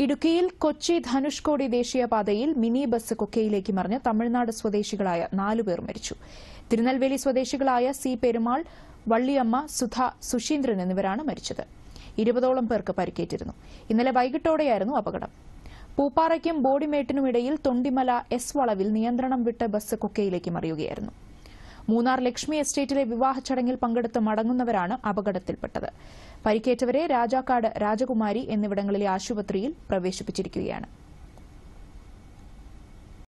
ഇടുക്കിയിൽ കൊച്ചി ധനുഷ്കോടി ദേശീയപാതയിൽ mini bus കൊക്കയിലേക്ക് മറിഞ്ഞ് തമിഴ്നാട് സ്വദേശികളായ നാലുപേർ മരിച്ചു. തിരുനെൽവേലി സ്വദേശികളായ സി പെരുമാൾ വള്ളിയമ്മ സുധ സുശീന്ദ്രൻ എന്നിവരാണ് മരിച്ചത്. ഇരുപതോളം പേർക്ക് പരിക്കേറ്റിരുന്നു. ഇന്നലെ വൈകിട്ടോടെയായിരുന്നു അപകടം. പൂപ്പാറയ്ക്കും ബോഡിമേട്ടിനുമിടയിൽ തൊണ്ടിമല എസ് വളവിൽ നിയന്ത്രണം വിട്ട് ബസ് കൊക്കയിലേക്ക് മറിയുകയായിരുന്നു. മൂന്നാർ ലക്ഷ്മി എസ്റ്റേറ്റിലെ വിവാഹ ചടങ്ങിൽ പങ്കെടുത്ത് മടങ്ങുന്നവരാണ് അപകടത്തിൽപ്പെട്ടത്. പരിക്കേറ്റവരെ രാജാക്കാട് രാജകുമാരി എന്നിവിടങ്ങളിലെ ആശുപത്രിയിൽ പ്രവേശിപ്പിച്ചിരിക്കുകയാണ്.